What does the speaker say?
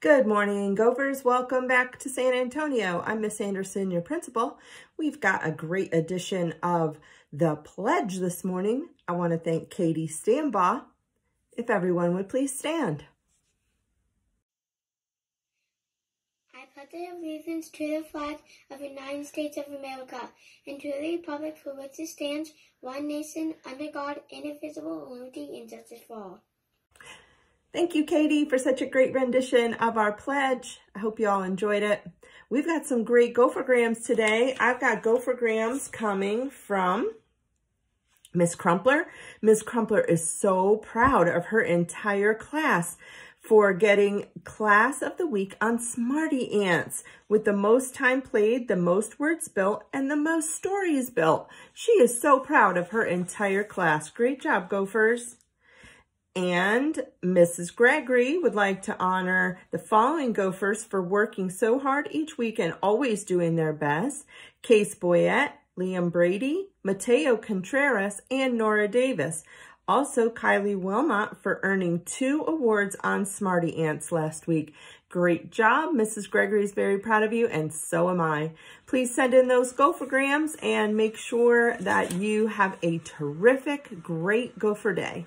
Good morning, Gophers. Welcome back to San Antonio. I'm Miss Anderson, your principal. We've got a great edition of The Pledge this morning. I want to thank Katie Stambaugh. If everyone would please stand. I pledge allegiance to the flag of the United States of America and to the republic for which it stands, one nation, under God, indivisible, liberty, and justice for all. Thank you, Katie, for such a great rendition of our pledge. I hope you all enjoyed it. We've got some great gophograms today. I've got gophograms coming from Miss Crumpler. Miss Crumpler is so proud of her entire class for getting class of the week on Smarty Ants with the most time played, the most words built, and the most stories built. She is so proud of her entire class. Great job, Gophers. And Mrs. Gregory would like to honor the following Gophers for working so hard each week and always doing their best. Case Boyette, Liam Brady, Mateo Contreras, and Nora Davis. Also, Kylie Wilmot for earning two awards on Smarty Ants last week. Great job. Mrs. Gregory is very proud of you, and so am I. Please send in those gophograms and make sure that you have a terrific, great gopher day.